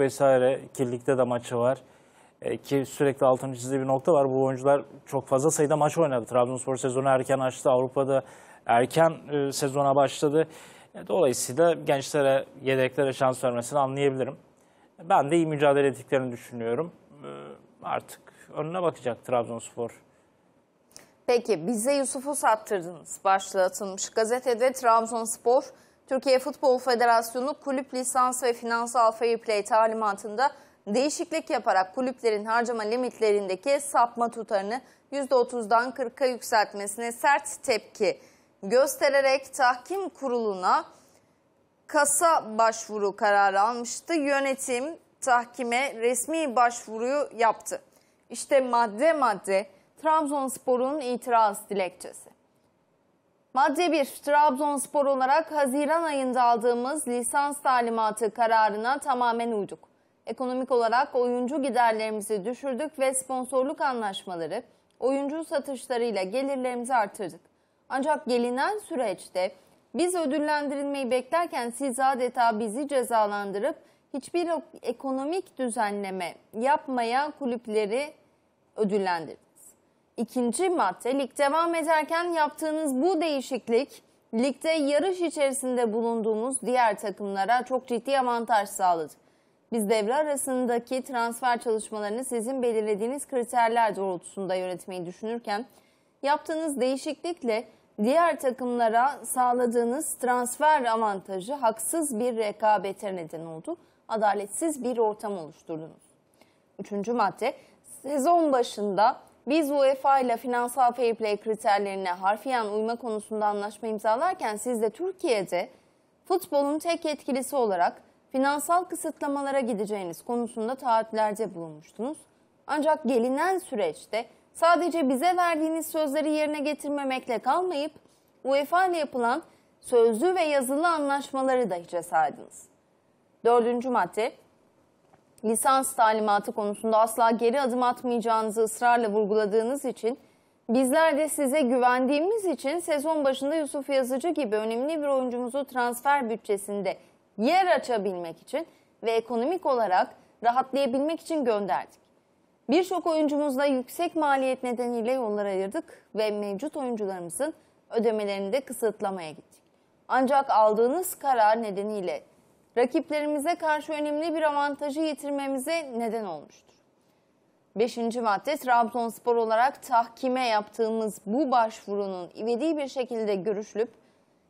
vesaire ki ligde de maçı var. E, ki sürekli altını çizdiği bir nokta var. Bu oyuncular çok fazla sayıda maç oynadı. Trabzonspor sezonu erken açtı. Avrupa'da erken e, sezona başladı. E, dolayısıyla gençlere, yedeklere şans vermesini anlayabilirim. Ben de iyi mücadele ettiklerini düşünüyorum. E, artık önüne bakacak Trabzonspor. Peki bize Yusuf'u sattırdınız. Başlığı atılmış. Gazetede Trabzonspor, Türkiye Futbol Federasyonu kulüp lisans ve finansal fair play talimatında değişiklik yaparak kulüplerin harcama limitlerindeki sapma tutarını %30'dan 40'a yükseltmesine sert tepki göstererek tahkim kuruluna kasa başvuru kararı almıştı. Yönetim tahkime resmi başvuruyu yaptı. İşte madde madde Trabzonspor'un itiraz dilekçesi. Madde 1. Trabzonspor olarak Haziran ayında aldığımız lisans talimatı kararına tamamen uyduk. Ekonomik olarak oyuncu giderlerimizi düşürdük ve sponsorluk anlaşmaları, oyuncu satışlarıyla gelirlerimizi artırdık. Ancak gelinen süreçte biz ödüllendirilmeyi beklerken siz adeta bizi cezalandırıp hiçbir ekonomik düzenleme yapmaya kulüpleri ödüllendirdiniz. İkinci madde lig devam ederken yaptığınız bu değişiklik ligde yarış içerisinde bulunduğumuz diğer takımlara çok ciddi avantaj sağladı. Biz devre arasındaki transfer çalışmalarını sizin belirlediğiniz kriterler doğrultusunda yönetmeyi düşünürken yaptığınız değişiklikle diğer takımlara sağladığınız transfer avantajı haksız bir rekabete neden oldu. Adaletsiz bir ortam oluşturdunuz. Üçüncü madde sezon başında biz UEFA ile finansal fair play kriterlerine harfiyen uyma konusunda anlaşma imzalarken siz de Türkiye'de futbolun tek yetkilisi olarak finansal kısıtlamalara gideceğiniz konusunda taahhütlerde bulunmuştunuz. Ancak gelinen süreçte sadece bize verdiğiniz sözleri yerine getirmemekle kalmayıp UEFA ile yapılan sözlü ve yazılı anlaşmaları da hiçe saydınız. Dördüncü madde lisans talimatı konusunda asla geri adım atmayacağınızı ısrarla vurguladığınız için bizler de size güvendiğimiz için sezon başında Yusuf Yazıcı gibi önemli bir oyuncumuzu transfer bütçesinde yer açabilmek için ve ekonomik olarak rahatlayabilmek için gönderdik. Birçok oyuncumuzla yüksek maliyet nedeniyle yollar ayırdık ve mevcut oyuncularımızın ödemelerini de kısıtlamaya gittik. Ancak aldığınız karar nedeniyle rakiplerimize karşı önemli bir avantajı yitirmemize neden olmuştur. Beşinci madde Trabzonspor olarak tahkime yaptığımız bu başvurunun ivedi bir şekilde görüşülüp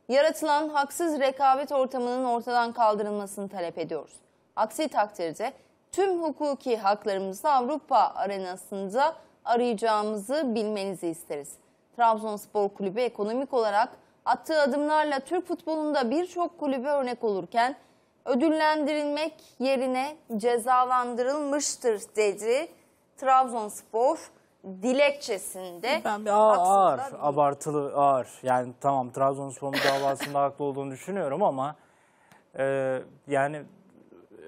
yaratılan haksız rekabet ortamının ortadan kaldırılmasını talep ediyoruz. Aksi takdirde tüm hukuki haklarımızı Avrupa arenasında arayacağımızı bilmenizi isteriz. Trabzonspor Kulübü ekonomik olarak attığı adımlarla Türk futbolunda birçok kulübe örnek olurken ödüllendirilmek yerine cezalandırılmıştır dedi Trabzonspor dilekçesinde. Ben bir ağır, ağır abartılı, ağır. Yani tamam Trabzonspor'un davasında haklı olduğunu düşünüyorum ama e, yani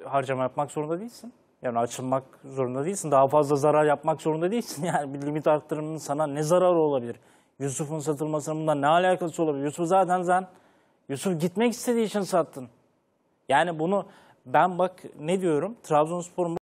harcama yapmak zorunda değilsin. Yani açılmak zorunda değilsin. Daha fazla zarar yapmak zorunda değilsin. Yani bir limit arttırımının sana ne zararı olabilir? Yusuf'un satılmasının bundan ne alakası olabilir? Yusuf zaten sen, Yusuf gitmek istediği için sattın. Yani bunu ben bak ne diyorum? Trabzonspor'un